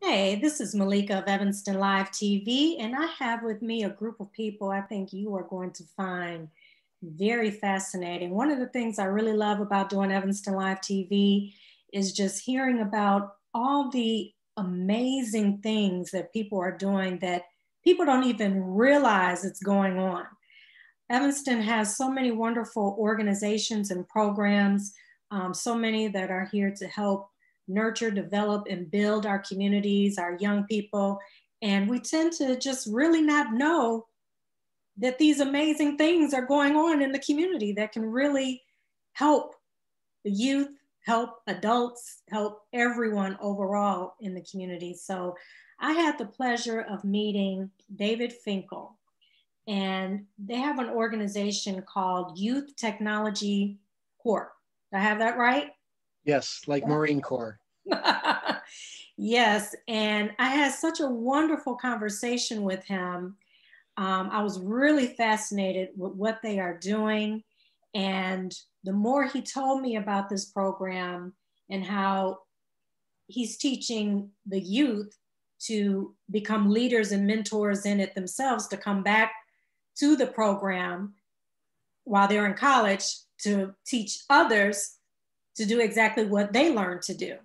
Hey, this is Meleika of Evanston Live TV, and I have with me a group of people I think you are going to find very fascinating. One of the things I really love about doing Evanston Live TV is just hearing about all the amazing things that people are doing that people don't even realize it's going on. Evanston has so many wonderful organizations and programs, um, so many that are here to help nurture, develop, and build our communities, our young people. And we tend to just really not know that these amazing things are going on in the community that can really help the youth, help adults, help everyone overall in the community. So I had the pleasure of meeting David Finkel, and they have an organization called Youth Technology Corps. Do I have that right? Yes, like Marine Corps. yes, and I had such a wonderful conversation with him. Um, I was really fascinated with what they are doing. And the more he told me about this program and how he's teaching the youth to become leaders and mentors in it themselves, to come back to the program while they're in college to teach others to do exactly what they learned to do.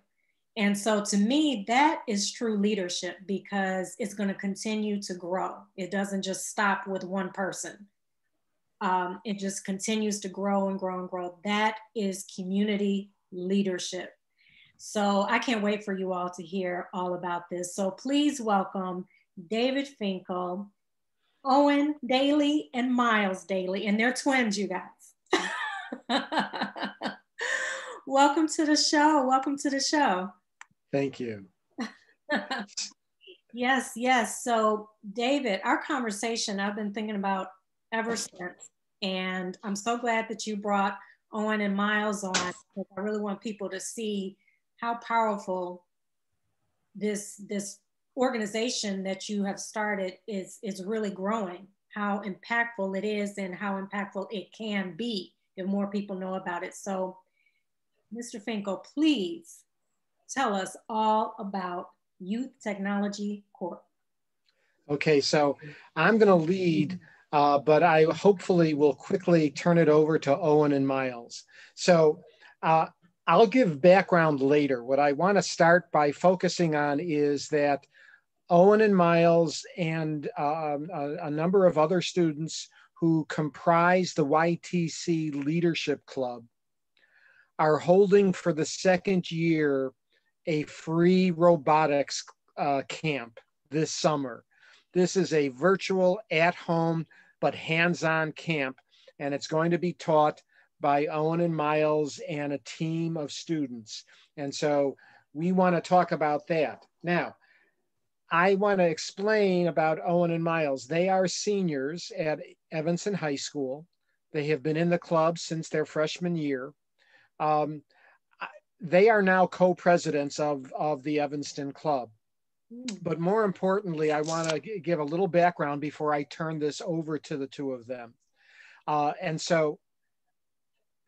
And so to me, that is true leadership because it's going to continue to grow. It doesn't just stop with one person. Um, it just continues to grow and grow and grow. That is community leadership. So I can't wait for you all to hear all about this. So please welcome David Finkel, Owen Daley, and Miles Daley, and they're twins, you guys. welcome to the show. Welcome to the show. Thank you. yes, yes. So, David, our conversation I've been thinking about ever since. And I'm so glad that you brought Owen and Miles on I really want people to see how powerful this this organization that you have started is is really growing how impactful it is and how impactful it can be if more people know about it so mr finkel please tell us all about Youth Technology Corps. Okay, so I'm going to lead, uh, but I hopefully will quickly turn it over to Owen and Miles. So uh, I'll give background later. What I want to start by focusing on is that Owen and Miles and um, a, a number of other students who comprise the YTC Leadership Club are holding for the second year a free robotics uh, camp this summer. This is a virtual at home but hands on camp, and it's going to be taught by Owen and Miles and a team of students. And so we want to talk about that. Now, I want to explain about Owen and Miles. They are seniors at Evanston High School. They have been in the club since their freshman year. Um, they are now co-presidents of, of the Evanston Club. Hmm. But more importantly, I want to give a little background before I turn this over to the two of them. Uh, and so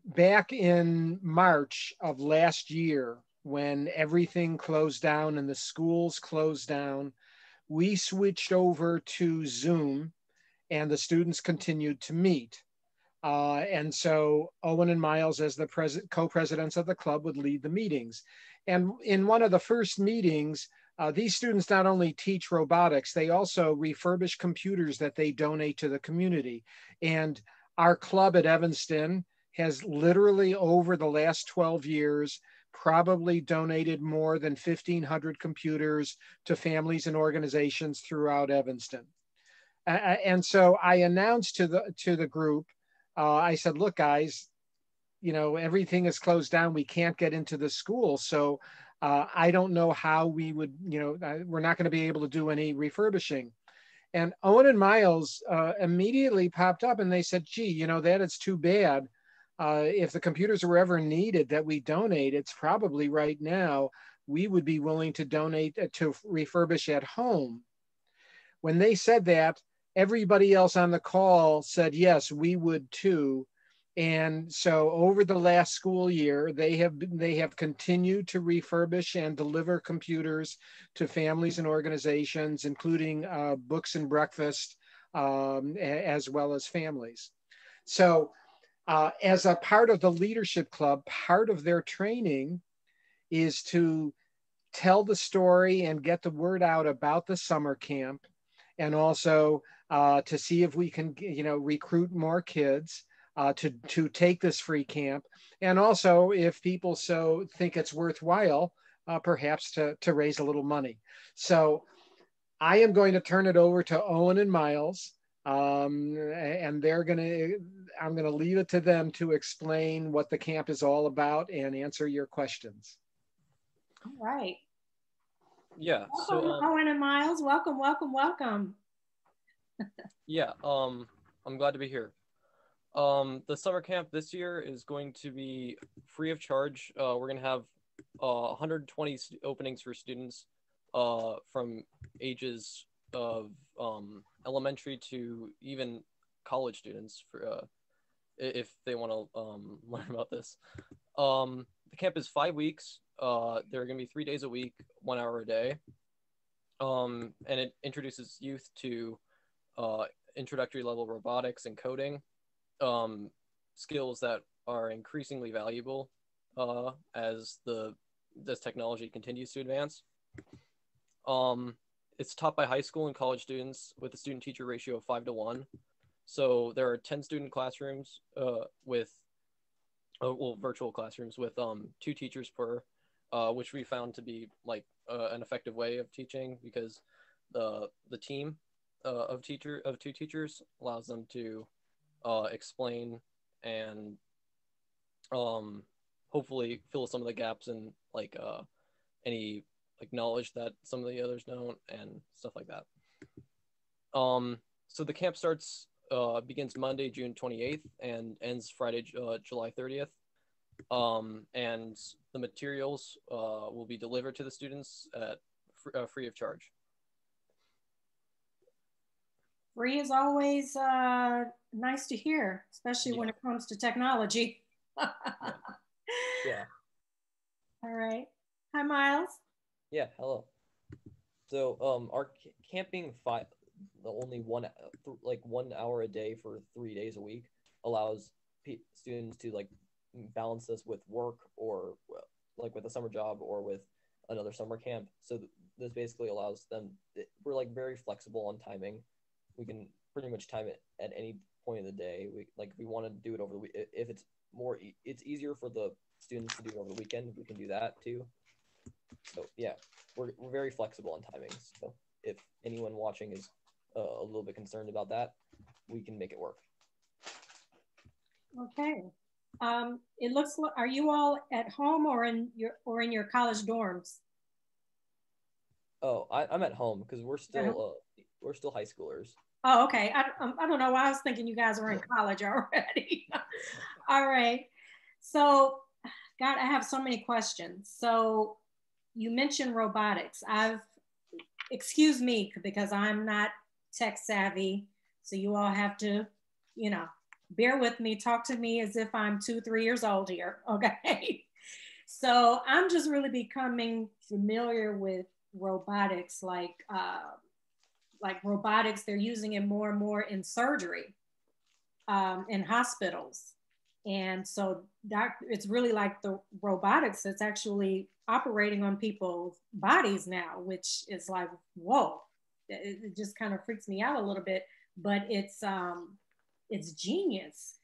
back in March of last year, when everything closed down and the schools closed down, we switched over to Zoom and the students continued to meet. Uh, and so Owen and Miles, as the pres- co-presidents of the club, would lead the meetings. And in one of the first meetings, uh, these students not only teach robotics, they also refurbish computers that they donate to the community. And our club at Evanston has literally over the last 12 years probably donated more than 1,500 computers to families and organizations throughout Evanston. Uh, and so I announced to the to the group uh, I said, look, guys, you know, everything is closed down. We can't get into the school. So uh, I don't know how we would, you know, uh, we're not going to be able to do any refurbishing. And Owen and Miles uh, immediately popped up and they said, gee, you know, that is too bad. Uh, if the computers were ever needed that we donate, it's probably right now we would be willing to donate uh, to refurbish at home. When they said that, everybody else on the call said, yes, we would too. And so over the last school year, they have they have continued to refurbish and deliver computers to families and organizations, including uh, books and breakfast, um, as well as families. So uh, as a part of the leadership club, part of their training is to tell the story and get the word out about the summer camp and also uh, to see if we can you know recruit more kids uh, to, to take this free camp. And also, if people so think it's worthwhile, uh, perhaps to, to raise a little money. So I am going to turn it over to Owen and Miles. Um, and they're going to, I'm going to leave it to them to explain what the camp is all about and answer your questions. All right. Yeah. Welcome, so, um, Owen and Miles. Welcome, welcome, welcome. Yeah. Um, I'm glad to be here. Um, the summer camp this year is going to be free of charge. Uh, we're going to have uh, 120 openings for students uh, from ages of um, elementary to even college students for uh, if they want to um, learn about this. Um, the camp is five weeks. Uh, there are going to be three days a week, one hour a day. Um, and it introduces youth to uh, introductory level robotics and coding um, skills that are increasingly valuable uh, as the this technology continues to advance. Um, it's taught by high school and college students with a student teacher ratio of five to one. So there are 10 student classrooms uh, with, uh, well, virtual classrooms with um, two teachers per, uh, which we found to be like uh, an effective way of teaching because the, the team uh, of teacher of two teachers allows them to uh, explain and um, hopefully fill some of the gaps in like uh, any like knowledge that some of the others don't and stuff like that. Um, so the camp starts uh, begins Monday, June 28th, and ends Friday, uh, July 30th. Um, and the materials uh, will be delivered to the students at fr- uh, free of charge. Free is always uh, nice to hear, especially yeah. when it comes to technology. yeah. All right. Hi, Miles. Yeah. Hello. So, um, our camping five, the only one, like one hour a day for three days a week, allows p- students to like balance this with work or like with a summer job or with another summer camp. So th- this basically allows them. We're like very flexible on timing. We can pretty much time it at any point of the day. We like if we want to do it over the week. If it's more, it's easier for the students to do it over the weekend. We can do that too. So yeah, we're we're very flexible on timings. So if anyone watching is uh, a little bit concerned about that, we can make it work. Okay. Um, it looks like, are you all at home or in your or in your college dorms? Oh, I, am at home because we're still uh, we're still high schoolers. Oh, okay. I, um, I don't know why I was thinking you guys were in college already. All right. So, God, I have so many questions. So, you mentioned robotics. I've, excuse me, because I'm not tech savvy. So, you all have to, you know, bear with me, talk to me as if I'm two, three years old here. Okay. so, I'm just really becoming familiar with robotics like, uh, like robotics, they're using it more and more in surgery, um, in hospitals. And so that it's really like the robotics that's actually operating on people's bodies now, which is like, whoa, it, it just kind of freaks me out a little bit, but it's, um, it's genius.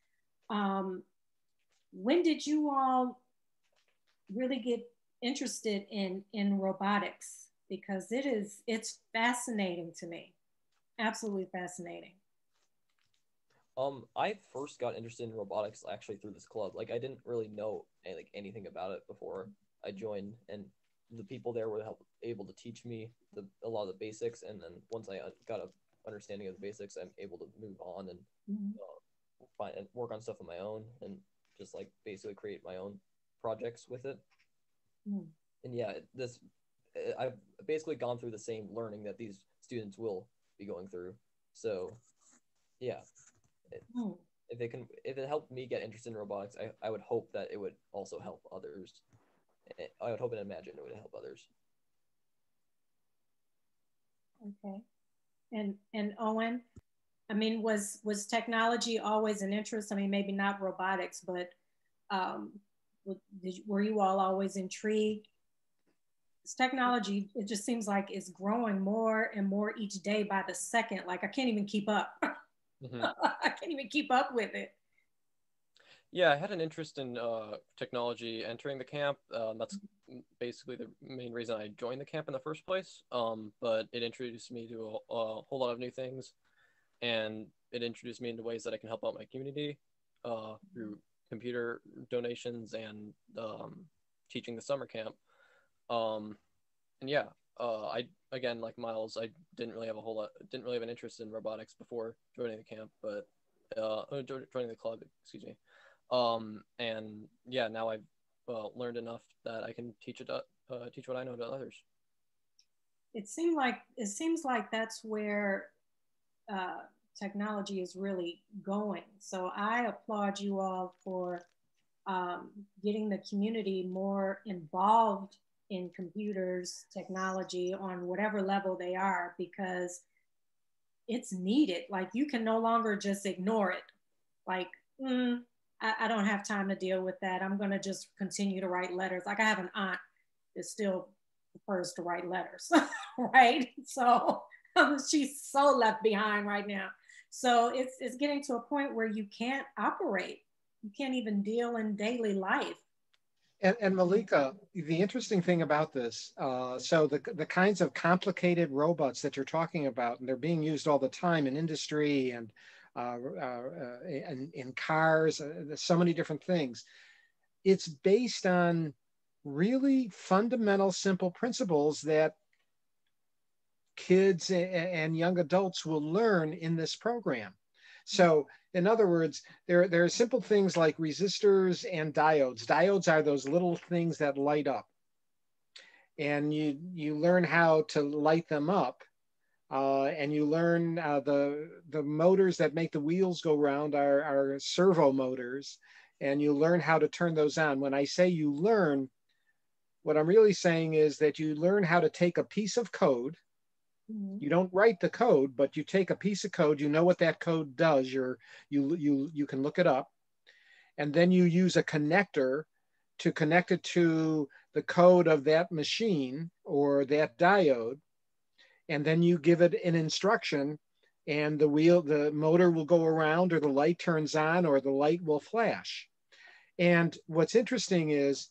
Um, when did you all really get interested in, in robotics? Because it is it's fascinating to me absolutely fascinating um i first got interested in robotics actually through this club like i didn't really know like anything about it before i joined and the people there were help, able to teach me the, a lot of the basics and then once i got a understanding of the basics i'm able to move on and mm-hmm. uh, find and work on stuff on my own and just like basically create my own projects with it mm. and yeah this I've basically gone through the same learning that these students will be going through. So, yeah, it, hmm. if it can if it helped me get interested in robotics, I, I would hope that it would also help others. I would hope and imagine it would help others. Okay. And and Owen, I mean, was was technology always an interest? I mean, maybe not robotics, but um, did, were you all always intrigued? This technology, it just seems like it's growing more and more each day by the second. Like I can't even keep up. Mm-hmm. I can't even keep up with it. Yeah, I had an interest in uh, technology entering the camp. Um, that's basically the main reason I joined the camp in the first place. Um, but it introduced me to a, a, whole lot of new things, and it introduced me into ways that I can help out my community uh, through computer donations and um, teaching the summer camp. Um, and yeah, uh, I again like Miles, I didn't really have a whole lot, didn't really have an interest in robotics before joining the camp, but uh, joining the club, excuse me. Um, and yeah, now I've uh, learned enough that I can teach it, uh, teach what I know to others. It seems like it seems like that's where uh, technology is really going. So I applaud you all for um, getting the community more involved in computers, technology on whatever level they are, because it's needed. Like you can no longer just ignore it. Like, mm, I, I don't have time to deal with that. I'm going to just continue to write letters. Like I have an aunt that still prefers to write letters, right? So she's so left behind right now. So it's, it's getting to a point where you can't operate. You can't even deal in daily life. And, and Meleika, the interesting thing about this, uh, so the, the kinds of complicated robots that you're talking about, and they're being used all the time in industry and uh, uh, in, in cars, uh, so many different things. It's based on really fundamental, simple principles that kids and young adults will learn in this program. So, in other words, there, there are simple things like resistors and diodes. Diodes are those little things that light up. And you, you learn how to light them up uh, and you learn uh, the the motors that make the wheels go round are, are servo motors, and you learn how to turn those on. When I say you learn, what I'm really saying is that you learn how to take a piece of code. Mm-hmm. You don't write the code, but you take a piece of code. You know what that code does. You're you you you can look it up, and then you use a connector to connect it to the code of that machine or that diode and then you give it an instruction and the wheel, the motor will go around or the light turns on or the light will flash. And what's interesting is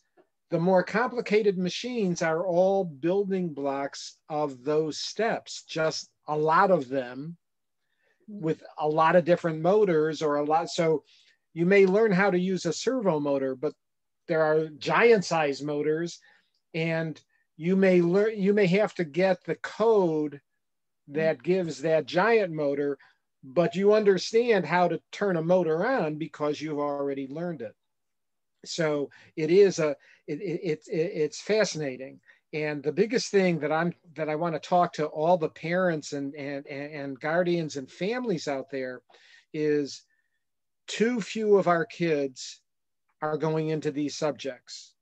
the more complicated machines are all building blocks of those steps, just a lot of them mm-hmm. with a lot of different motors or a lot. So you may learn how to use a servo motor, but there are giant size motors and you may learn you may have to get the code that mm-hmm. gives that giant motor but you understand how to turn a motor on because you've already learned it so it is a it, it, it, it's fascinating and the biggest thing that i'm that i want to talk to all the parents and and and guardians and families out there is too few of our kids are going into these subjects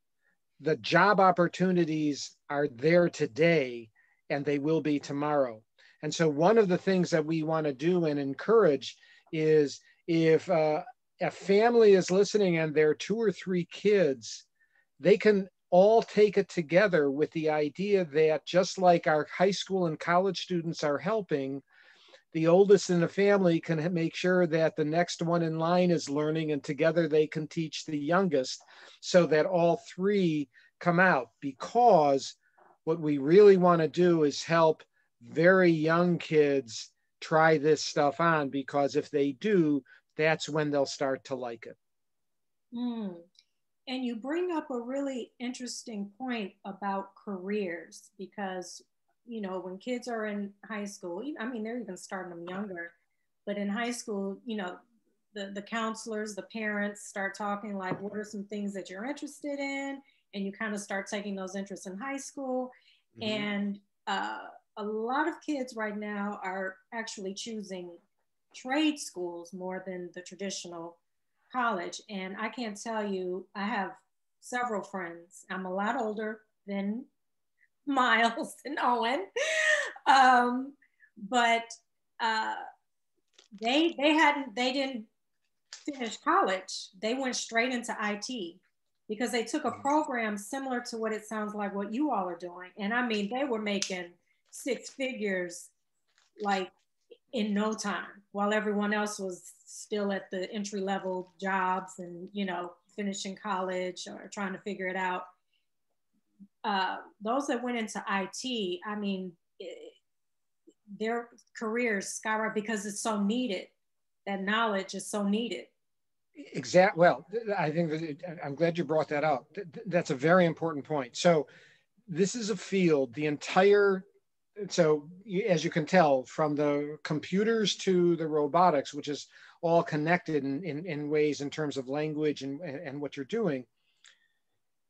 the job opportunities are there today and they will be tomorrow. And so, one of the things that we want to do and encourage is if uh, a family is listening and there are two or three kids, they can all take it together with the idea that just like our high school and college students are helping, the oldest in the family can make sure that the next one in line is learning and together they can teach the youngest so that all three come out. Because what we really want to do is help very young kids try this stuff on because if they do that's when they'll start to like it mm. and you bring up a really interesting point about careers because you know, when kids are in high school, I mean, they're even starting them younger, but in high school, you know, the, the counselors, the parents start talking like, what are some things that you're interested in? And you kind of start taking those interests in high school. Mm-hmm. And uh, a lot of kids right now are actually choosing trade schools more than the traditional college. And I can't tell you, I have several friends. I'm a lot older than Miles and Owen. Um, but uh, they they hadn't they didn't finish college. They went straight into IT because they took a mm. program similar to what it sounds like what you all are doing. And I mean, they were making six figures like in no time while everyone else was still at the entry level jobs and, you know, finishing college or trying to figure it out. Uh, those that went into IT, I mean, it, their careers skyrocket because it's so needed. That knowledge is so needed. Exact. Well, I think that I'm glad you brought that up. That's a very important point. So, this is a field. The entire so as you can tell from the computers to the robotics, which is all connected in, in, in ways in terms of language and, and what you're doing,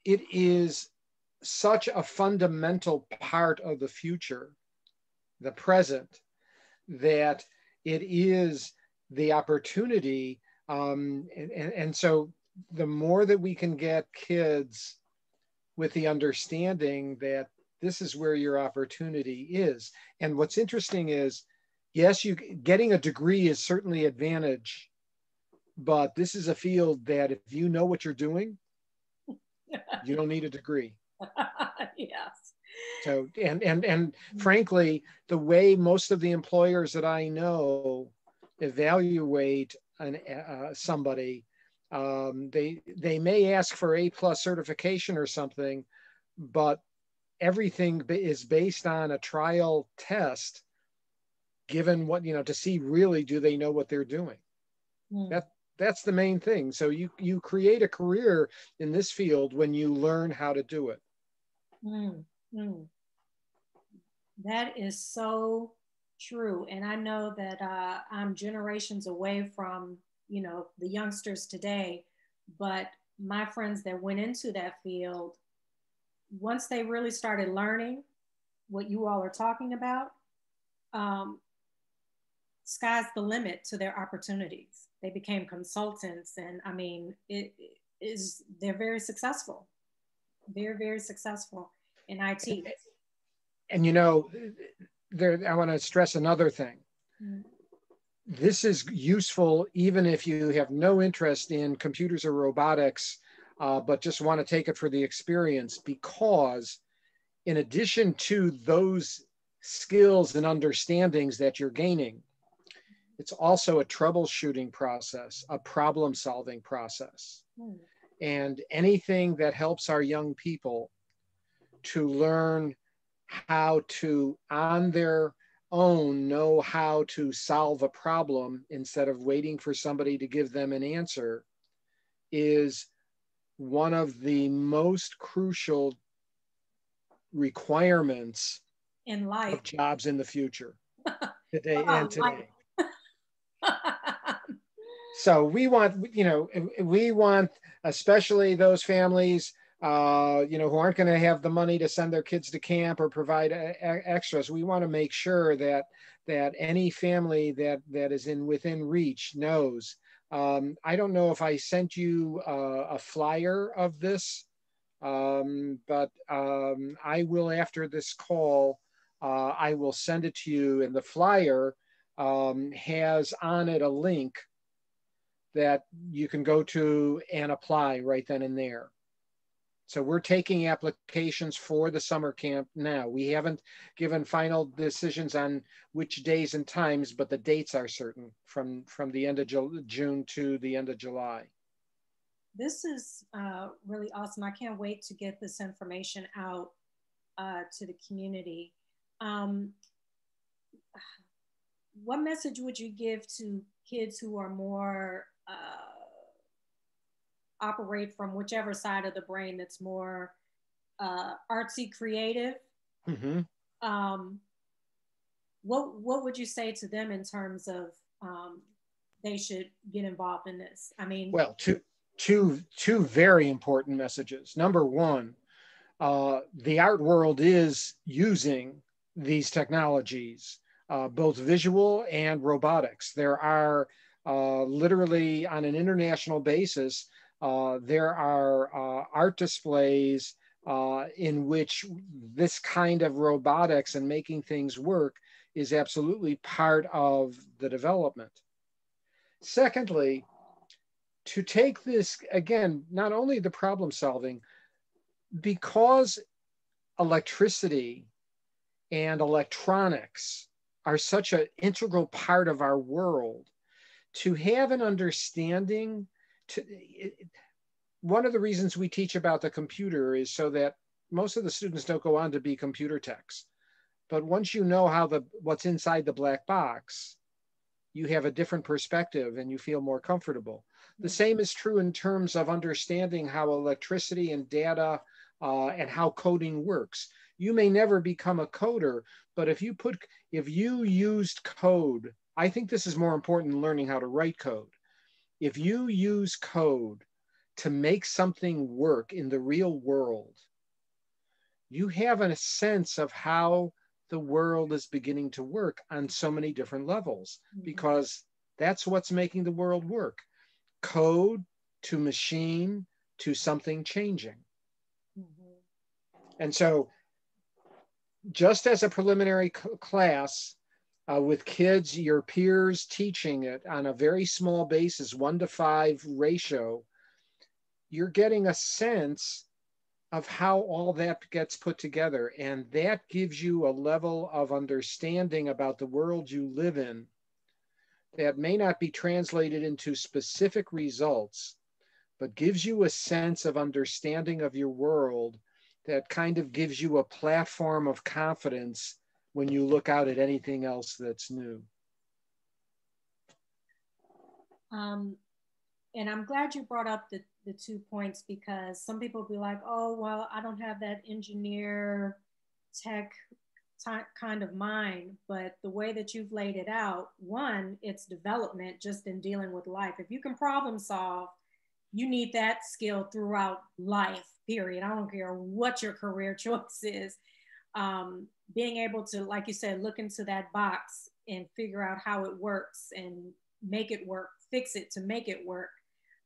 it is such a fundamental part of the future, the present, that it is the opportunity um, and, and so the more that we can get kids with the understanding that this is where your opportunity is. And what's interesting is, yes, you getting a degree is certainly advantage, but this is a field that if you know what you're doing, you don't need a degree. yes. So and and and frankly, the way most of the employers that I know evaluate an, uh, somebody, um, they they may ask for A plus certification or something, but everything is based on a trial test. Given what you know, to see really do they know what they're doing. Mm. That that's the main thing. So you you create a career in this field when you learn how to do it. Mm. Mm. That is so true. And I know that uh, I'm generations away from, you know, the youngsters today, but my friends that went into that field, once they really started learning what you all are talking about, um, sky's the limit to their opportunities. They became consultants, and I mean, it is they're very successful. They're very successful in IT. And you know, there, I want to stress another thing. Mm. This is useful even if you have no interest in computers or robotics, uh, but just want to take it for the experience because in addition to those skills and understandings that you're gaining, it's also a troubleshooting process, a problem solving process. Mm. And anything that helps our young people to learn how to, on their own, know how to solve a problem instead of waiting for somebody to give them an answer is one of the most crucial requirements in life of jobs in the future today oh, and today. so we want, you know, we want especially those families uh, you know, who aren't going to have the money to send their kids to camp or provide a, a, extras. We want to make sure that that any family that that is in within reach knows. Um, I don't know if I sent you uh, a flyer of this, um, but um, I will after this call. Uh, I will send it to you, and the flyer um, has on it a link that you can go to and apply right then and there. So we're taking applications for the summer camp now. We haven't given final decisions on which days and times, but the dates are certain from, from the end of June to the end of July. This is uh, really awesome. I can't wait to get this information out uh, to the community. Um, what message would you give to kids who are more uh, operate from whichever side of the brain that's more uh, artsy creative. Mm-hmm. Um, what what would you say to them in terms of um, they should get involved in this? I mean, well, two two two very important messages. Number one, uh, the art world is using these technologies uh, both visual and robotics. There are uh, literally on an international basis, there are uh, art displays uh, in which this kind of robotics and making things work is absolutely part of the development. Secondly, to take this, again, not only the problem solving, because electricity and electronics are such an integral part of our world, to have an understanding to it, one of the reasons we teach about the computer is so that most of the students don't go on to be computer techs. But once you know how the what's inside the black box, you have a different perspective and you feel more comfortable. The same is true in terms of understanding how electricity and data uh, and how coding works. You may never become a coder, but if you put if you used code, I think this is more important than learning how to write code. If you use code to make something work in the real world, you have a sense of how the world is beginning to work on so many different levels mm-hmm. because that's what's making the world work code to machine to something changing. Mm-hmm. And so, just as a preliminary c- class, uh, with kids, your peers teaching it on a very small basis, one to five ratio, you're getting a sense of how all that gets put together. And that gives you a level of understanding about the world you live in that may not be translated into specific results, but gives you a sense of understanding of your world that kind of gives you a platform of confidence when you look out at anything else that's new. Um, and I'm glad you brought up the the two points because some people be like, oh, well, I don't have that engineer tech kind of mind. But the way that you've laid it out, one, it's development just in dealing with life. If you can problem solve, you need that skill throughout life, period. I don't care what your career choice is. Um, being able to, like you said, look into that box and figure out how it works and make it work, fix it to make it work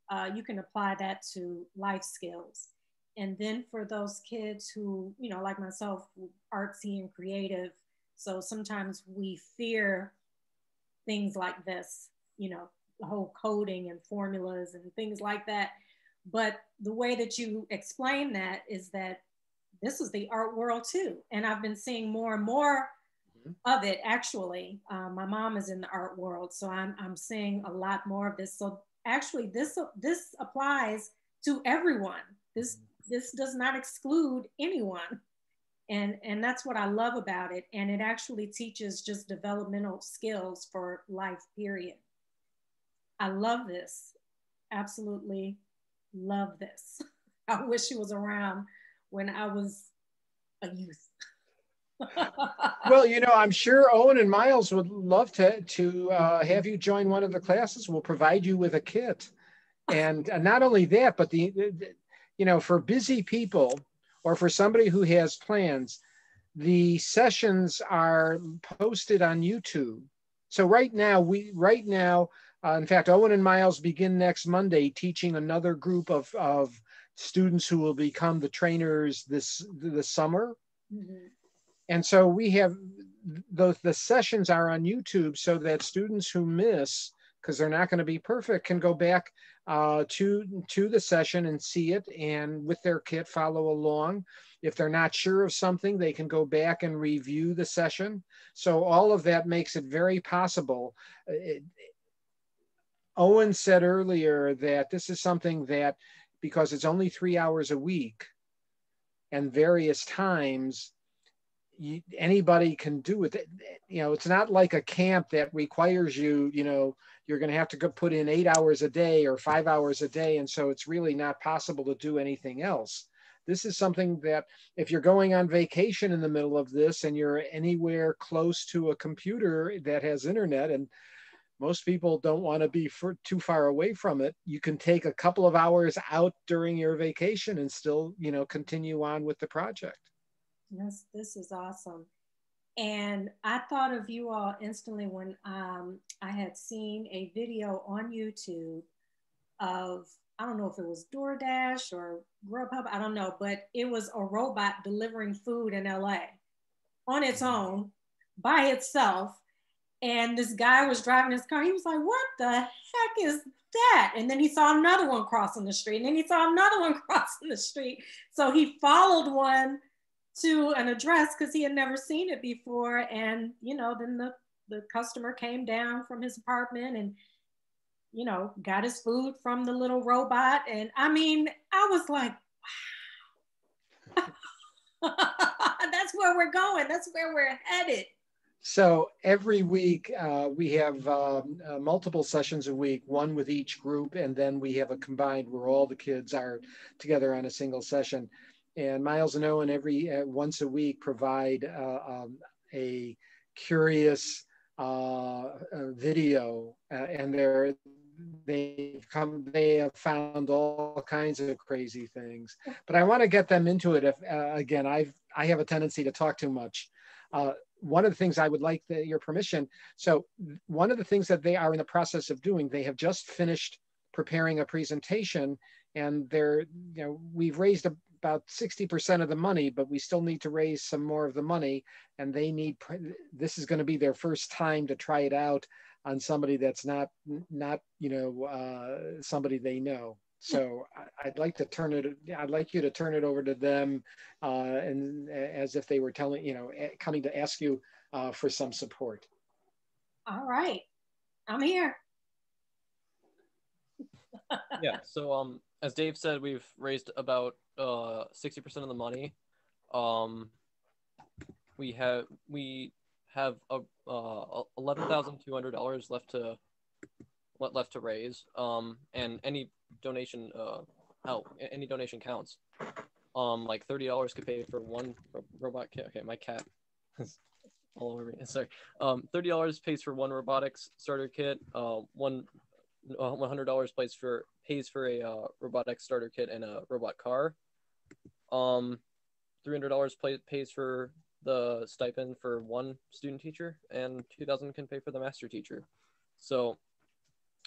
uh, you can apply that to life skills. And then for those kids who, you know, like myself, artsy and creative, so sometimes we fear things like this, you know, the whole coding and formulas and things like that. But the way that you explain that is that this is the art world too. And I've been seeing more and more mm-hmm. of it actually. Um, my mom is in the art world, so I'm, I'm seeing a lot more of this. So actually this this applies to everyone. This this does not exclude anyone. And, and that's what I love about it. And it actually teaches just developmental skills for life, period. I love this. Absolutely love this. I wish she was around when I was a youth. well, you know, I'm sure Owen and Miles would love to to uh, have you join one of the classes. We'll provide you with a kit, and uh, not only that, but the, the, you know, for busy people or for somebody who has plans, the sessions are posted on YouTube. So right now, we right now, uh, in fact, Owen and Miles begin next Monday teaching another group of of students who will become the trainers this this summer. Mm-hmm. And so we have those the sessions are on YouTube so that students who miss because they're not going to be perfect can go back uh, to to the session and see it and with their kit follow along. If they're not sure of something they can go back and review the session. So all of that makes it very possible. It, owen said earlier that this is something that because it's only three hours a week and various times you, anybody can do it. You know, it's not like a camp that requires you, you know, you're going to have to go put in eight hours a day or five hours a day. And so it's really not possible to do anything else. This is something that if you're going on vacation in the middle of this and you're anywhere close to a computer that has internet and most people don't want to be for, too far away from it you can take a couple of hours out during your vacation and still you know continue on with the project Yes, this is awesome. And I thought of you all instantly when um, I had seen a video on YouTube of, I don't know if it was DoorDash or Grubhub, I don't know, but it was a robot delivering food in LA on its own by itself. And this guy was driving his car. He was like, What the heck is that? And then he saw another one crossing the street. And then he saw another one crossing the street. So he followed one to an address because he had never seen it before. And, you know, then the, the customer came down from his apartment and, you know, got his food from the little robot. And I mean, I was like, wow. That's where we're going. That's where we're headed. So every week uh, we have um, uh, multiple sessions a week, one with each group, and then we have a combined where all the kids are together on a single session. And Miles and Owen every uh, once a week provide uh, um, a curious uh, video, uh, and they're they've come they have found all kinds of crazy things. But I want to get them into it. If again, I've I have a tendency to talk too much. Uh, one of the things I would like the, your permission. So one of the things that they are in the process of doing, they have just finished preparing a presentation and they're, you know, we've raised about 60% of the money, but we still need to raise some more of the money. And they need, this is going to be their first time to try it out on somebody that's not, not, you know, uh, somebody they know. So I'd like to turn it, I'd like you to turn it over to them uh, and as if they were telling, you know, coming to ask you uh, for some support. All right, I'm here. yeah, so um, as Dave said, we've raised about uh, 60% of the money. Um, we have, we have a, uh, $11,200 left to what left to raise. Um, and any donation uh help. Any donation counts. Um like thirty dollars could pay for one ro- robot kit okay my cat is all over me sorry. Um thirty dollars pays for one robotics starter kit uh one uh, one hundred dollars pays for pays for a uh, robotics starter kit and a robot car. Um three hundred dollars pays for the stipend for one student teacher and 2000 can pay for the master teacher. So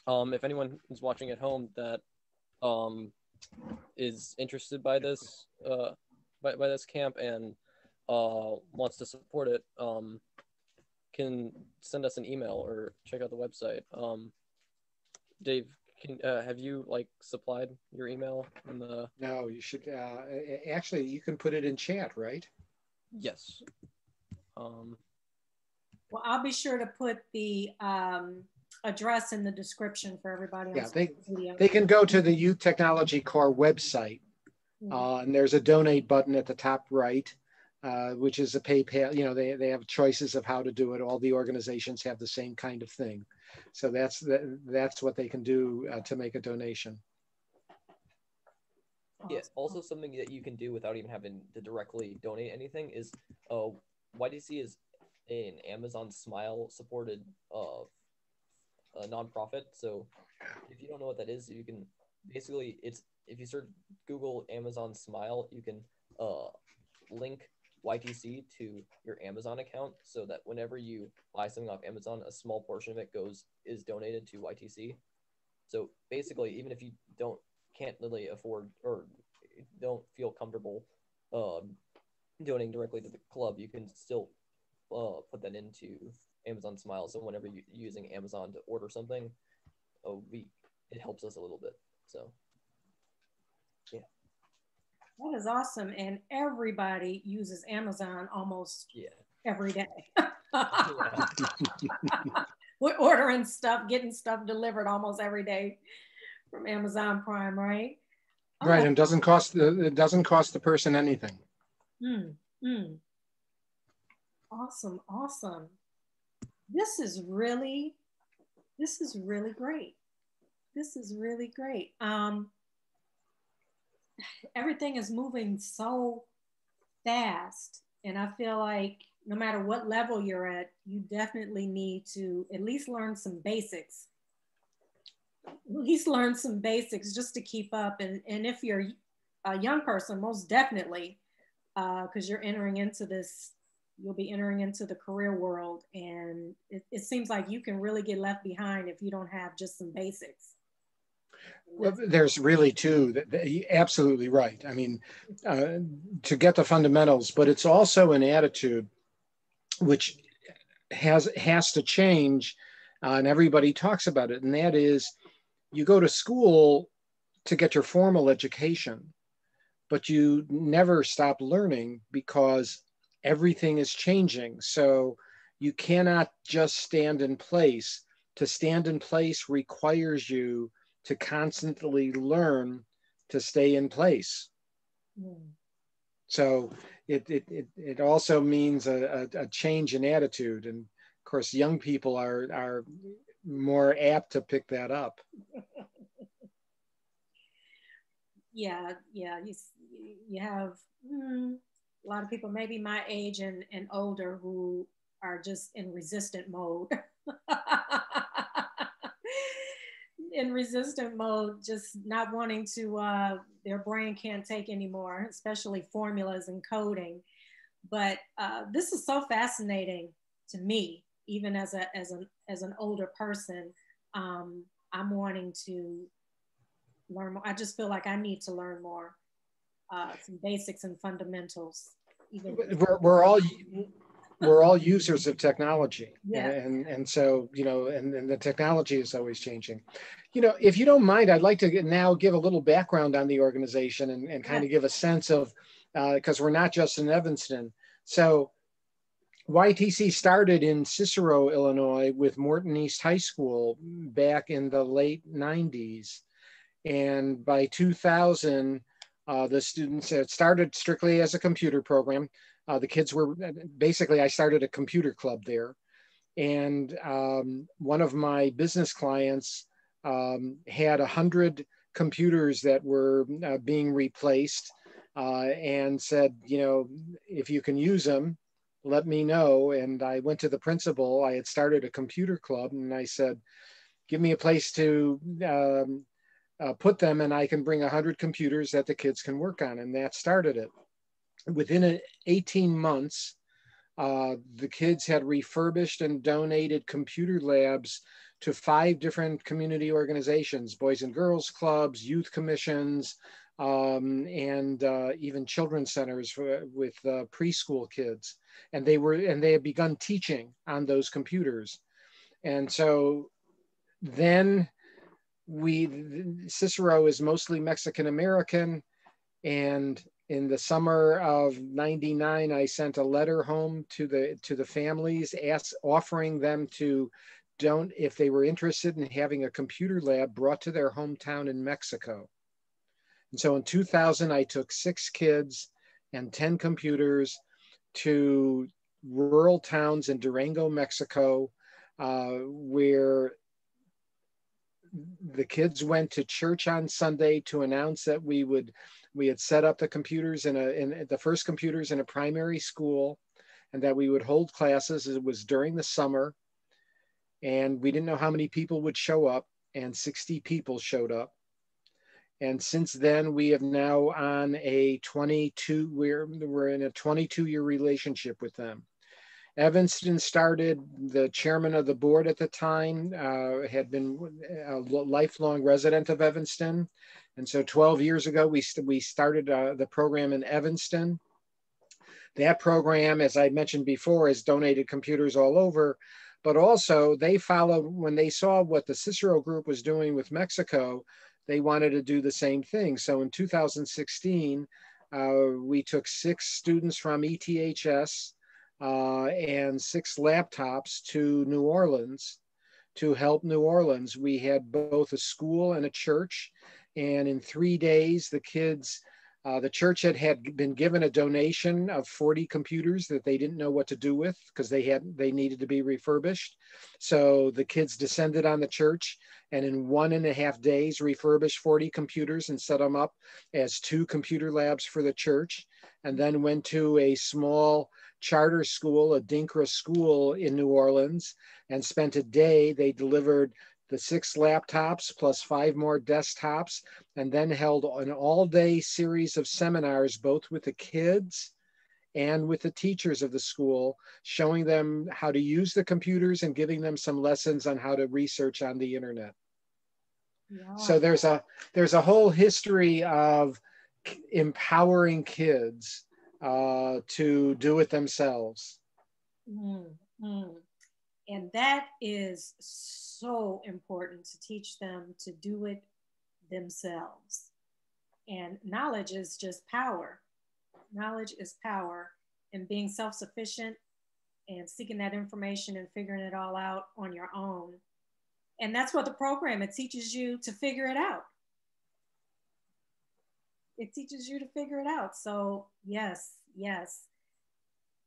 um, if anyone is watching at home that um, is interested by this uh, by, by this camp and uh, wants to support it, um, can send us an email or check out the website. Um, Dave, can uh, have you like supplied your email in the? No, you should. Uh, actually, you can put it in chat, right? Yes. Um, well, I'll be sure to put the um, address in the description for everybody. Yeah, they, they can go to the Youth Technology Corps website mm-hmm. uh, and there's a donate button at the top right, uh, which is a PayPal. You know, they, they have choices of how to do it. All the organizations have the same kind of thing. So that's, the, that's what they can do uh, to make a donation. Yeah, also something that you can do without even having to directly donate anything is uh, YTC is an Amazon Smile supported uh, a nonprofit. So if you don't know what that is, you can basically it's if you search Google Amazon Smile, you can uh, link YTC to your Amazon account so that whenever you buy something off Amazon, a small portion of it goes is donated to YTC. So basically, even if you don't can't really afford or don't feel comfortable um, donating directly to the club, you can still uh, put that into Amazon Smile. So whenever you're using Amazon to order something, oh, we it helps us a little bit. So yeah. That is awesome. And everybody uses Amazon almost yeah. every day. We're ordering stuff, getting stuff delivered almost every day from Amazon Prime, right? Right, oh. and doesn't cost the it doesn't cost the person anything. Hmm. Hmm. Awesome, awesome this is really, this is really great. This is really great. Um, everything is moving so fast. And I feel like no matter what level you're at, you definitely need to at least learn some basics. At least learn some basics just to keep up. And, and if you're a young person, most definitely, because uh, you're entering into this you'll be entering into the career world and it, it seems like you can really get left behind if you don't have just some basics well, there's really two absolutely right. I mean, uh, to get the fundamentals, but it's also an attitude which has has to change, uh, and everybody talks about it, and that is, you go to school to get your formal education, but you never stop learning because everything is changing. So you cannot just stand in place. To stand in place requires you to constantly learn to stay in place. Mm. So it, it, it, it, also means a, a, a, change in attitude. And of course, young people are, are more apt to pick that up. yeah, yeah. You, you have mm, a lot of people, maybe my age and, and older, who are just in resistant mode. in resistant mode, just not wanting to, uh, their brain can't take anymore, especially formulas and coding. But uh, this is so fascinating to me, even as a as an as an older person. Um, I'm wanting to learn more. I just feel like I need to learn more, uh, some basics and fundamentals. Even we're, we're all we're all users of technology yeah. and and so you know and, and the technology is always changing you know if you don't mind i'd like to now give a little background on the organization and, and kind yeah. of give a sense of because uh, we're not just in evanston so YTC started in Cicero, Illinois, with Morton East High School back in the late 90s. And by 2000, uh, the students, it started strictly as a computer program. Uh, the kids were basically, I started a computer club there. And um, one of my business clients um, had a hundred computers that were uh, being replaced uh, and said, you know, if you can use them, let me know. And I went to the principal. I had started a computer club and I said, give me a place to um, uh, put them and I can bring a hundred computers that the kids can work on. And that started it within 18 months, uh, the kids had refurbished and donated computer labs to five different community organizations, boys and girls clubs, youth commissions, um, and uh, even children's centers for, with uh, preschool kids. And they were, and they had begun teaching on those computers. And so then we, Cicero is mostly Mexican American and in the summer of 99 i sent a letter home to the to the families ask, offering them to don't if they were interested in having a computer lab brought to their hometown in mexico. And so in 2000 i took six kids and 10 computers to rural towns in durango mexico uh, where the kids went to church on sunday to announce that we would we had set up the computers in a in the first computers in a primary school and that we would hold classes. It was during the summer and we didn't know how many people would show up and 60 people showed up. And since then we have now on a 22 we're we're in a 22 year relationship with them evanston started the chairman of the board at the time uh, had been a lifelong resident of evanston and so 12 years ago, we, we started uh, the program in Evanston. That program, as I mentioned before, has donated computers all over, but also they followed, when they saw what the Cicero group was doing with Mexico, they wanted to do the same thing. So in 2016, uh, we took six students from ETHS uh, and six laptops to New Orleans to help New Orleans. We had both a school and a church and in three days, the kids, uh, the church had, had been given a donation of 40 computers that they didn't know what to do with because they had they needed to be refurbished. So the kids descended on the church and in one and a half days refurbished 40 computers and set them up as two computer labs for the church and then went to a small charter school, a Dinkra school in New Orleans, and spent a day. They delivered the six laptops plus five more desktops, and then held an all day series of seminars, both with the kids and with the teachers of the school, showing them how to use the computers and giving them some lessons on how to research on the internet. Yeah. So there's a there's a whole history of empowering kids uh, to do it themselves. Mm-hmm. And that is so important to teach them to do it themselves. And knowledge is just power. Knowledge is power. And being self sufficient and seeking that information and figuring it all out on your own. And that's what the program, it teaches you to figure it out. It teaches you to figure it out. So, yes, yes.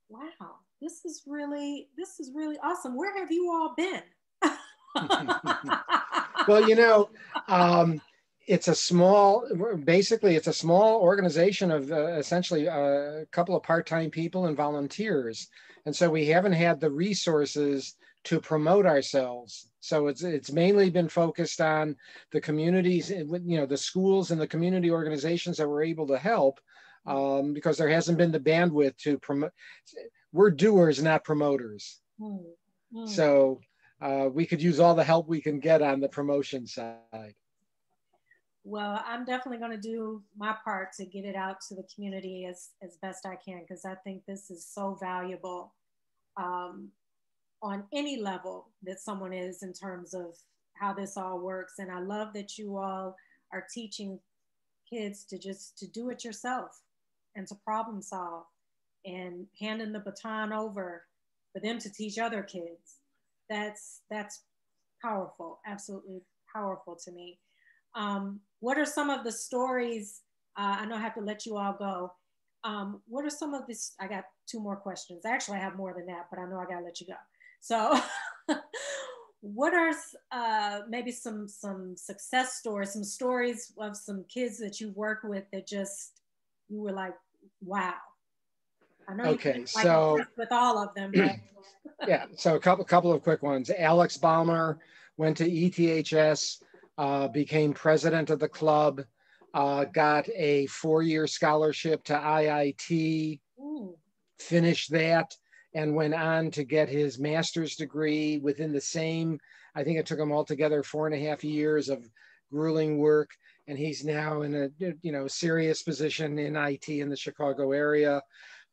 Wow, this is really, this is really awesome. Where have you all been? well, you know, um, it's a small, basically, it's a small organization of uh, essentially a couple of part time people and volunteers. And so we haven't had the resources to promote ourselves. So it's it's mainly been focused on the communities, you know, the schools and the community organizations that we're able to help, um, because there hasn't been the bandwidth to promote. We're doers, not promoters. Mm. Mm. So uh, we could use all the help we can get on the promotion side. Well, I'm definitely going to do my part to get it out to the community as, as best I can because I think this is so valuable um, on any level that someone is in terms of how this all works. And I love that you all are teaching kids to just to do it yourself and to problem solve and handing the baton over for them to teach other kids that's that's powerful, absolutely powerful to me. Um, what are some of the stories? Uh, I know I have to let you all go. Um, what are some of this? I got two more questions. I actually, I have more than that, but I know I gotta let you go. So, what are uh, maybe some some success stories, some stories of some kids that you work with that just you were like, wow, I know okay, so with all of them. But... yeah, so a couple couple of quick ones. Alex Balmer went to ETHS, uh, became president of the club, uh, got a four-year scholarship to IIT, Ooh. finished that, and went on to get his master's degree within the same. I think it took him altogether four and a half years of grueling work and he's now in a you know serious position in IT in the Chicago area.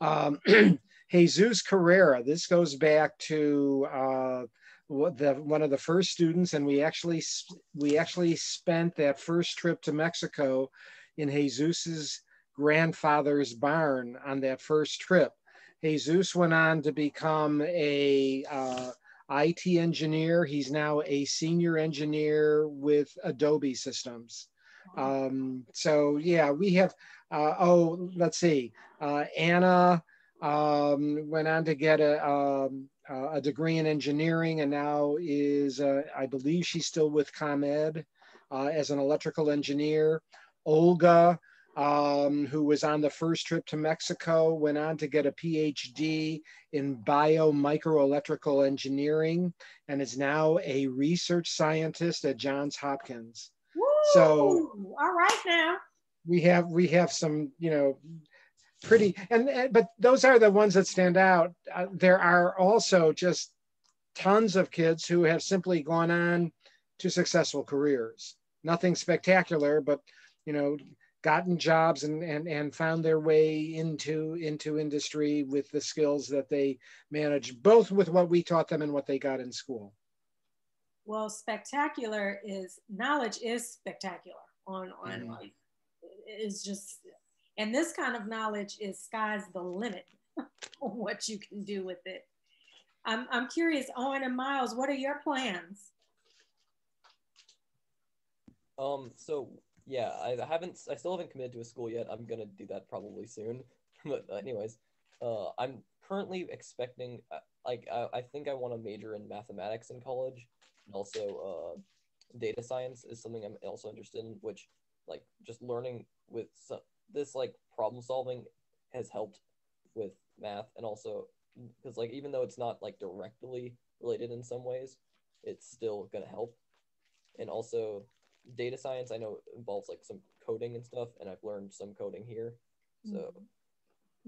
Um, Jesus Carrera, this goes back to uh, the, one of the first students, and we actually we actually spent that first trip to Mexico in Jesus's grandfather's barn on that first trip. Jesus went on to become a uh, IT engineer. He's now a senior engineer with Adobe Systems. Um, so yeah, we have uh, oh, let's see. Uh, Anna um, went on to get a, um, a degree in engineering and now is, uh, I believe she's still with ComEd uh, as an electrical engineer. Olga, um, who was on the first trip to Mexico, went on to get a PhD in biomicroelectrical engineering and is now a research scientist at Johns Hopkins. Woo! So, all right now we have we have some you know pretty and, and but those are the ones that stand out uh, there are also just tons of kids who have simply gone on to successful careers nothing spectacular but you know gotten jobs and, and, and found their way into into industry with the skills that they manage both with what we taught them and what they got in school well spectacular is knowledge is spectacular on on mm-hmm is just, and this kind of knowledge is sky's the limit on what you can do with it. I'm, I'm curious, Owen and Miles, what are your plans? Um, so yeah, I haven't, I still haven't committed to a school yet. I'm gonna do that probably soon. but anyways, uh, I'm currently expecting, uh, like, I, I think I want to major in mathematics in college, and also uh, data science is something I'm also interested in, which like just learning with some, this like problem solving has helped with math and also because like even though it's not like directly related in some ways it's still going to help and also data science i know involves like some coding and stuff and i've learned some coding here so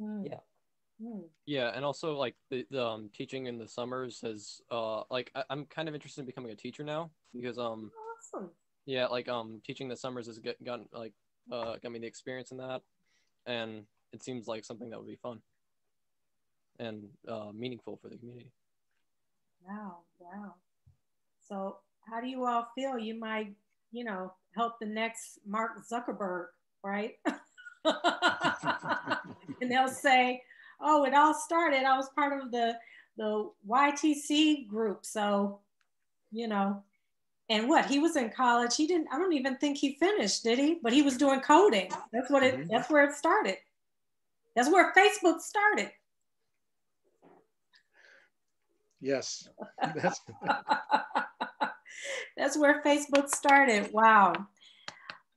mm. yeah Hmm. Yeah, and also like the, the um, teaching in the summers has uh like I, am kind of interested in becoming a teacher now because um awesome. yeah like um teaching the summers has get, gotten like uh got me the experience in that, and it seems like something that would be fun and uh, meaningful for the community. Wow, wow. So how do you all feel? You might you know help the next Mark Zuckerberg, right? and they'll say oh, it all started. I was part of the the YTC group. So, you know, and what he was in college. He didn't. I don't even think he finished, did he? But he was doing coding. That's what it. Mm-hmm. That's where it started. That's where Facebook started. Yes. That's, where Facebook started. Wow.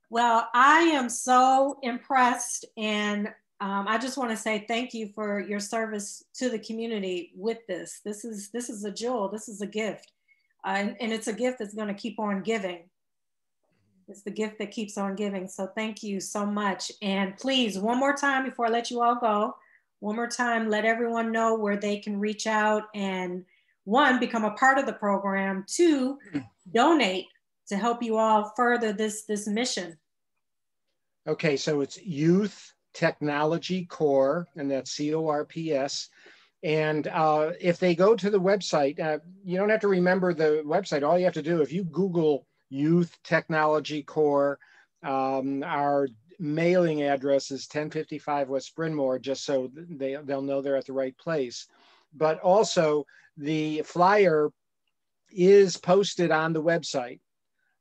Well, I am so impressed and um, I just want to say thank you for your service to the community with this. This is this is a jewel. This is a gift, uh, and, and it's a gift that's going to keep on giving. It's the gift that keeps on giving. So thank you so much. And please, one more time before I let you all go, one more time, let everyone know where they can reach out and one, become a part of the program. Two, donate to help you all further this this mission. Okay, so it's youth Technology Corps, and that's C O R P S. And uh, if they go to the website, uh, you don't have to remember the website. All you have to do, if you Google Youth Technology Corps, um, our mailing address is 1055 West Bryn Mawr, just so they, they'll know they're at the right place. But also, the flyer is posted on the website.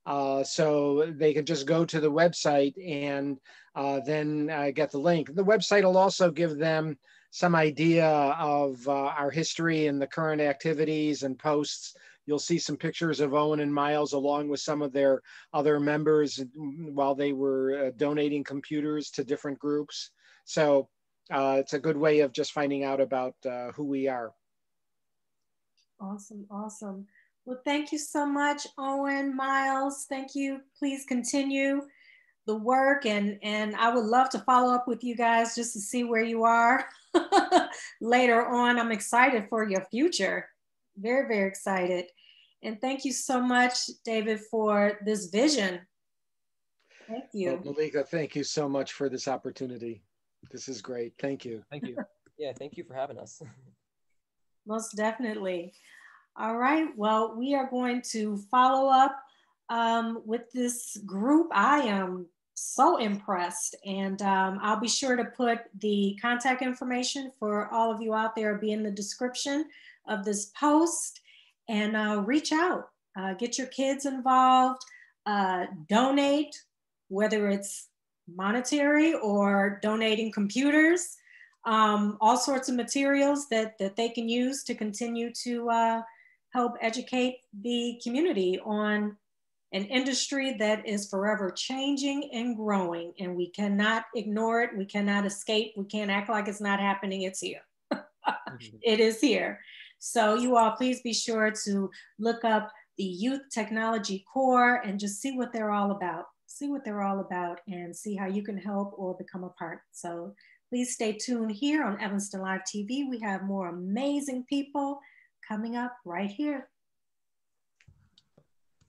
Uh, so they can just go to the website and uh, then uh, get the link. The website will also give them some idea of uh, our history and the current activities and posts. You'll see some pictures of Owen and Miles along with some of their other members while they were uh, donating computers to different groups. So uh, it's a good way of just finding out about who we are. Awesome, awesome. Well, thank you so much, Owen, Miles. Thank you. Please continue the work and, and I would love to follow up with you guys just to see where you are later on. I'm excited for your future. Very, very excited. And thank you so much, David, for this vision. Thank you. Well, Meleika, thank you so much for this opportunity. This is great. Thank you. Thank you. yeah, thank you for having us. Most definitely. All right, well, we are going to follow up um, with this group. I am so impressed, and um, I'll be sure to put the contact information for all of you out there be in the description of this post and uh, reach out, uh, get your kids involved, uh, donate, whether it's monetary or donating computers, um, all sorts of materials that, that they can use to continue to uh, help educate the community on an industry that is forever changing and growing, and we cannot ignore it. We cannot escape. We can't act like it's not happening. It's here. mm-hmm. it is here. So, you all, please be sure to look up the Youth Technology Corps and just see what they're all about. See what they're all about and see how you can help or become a part. So, please stay tuned here on Evanston Live TV. We have more amazing people coming up right here.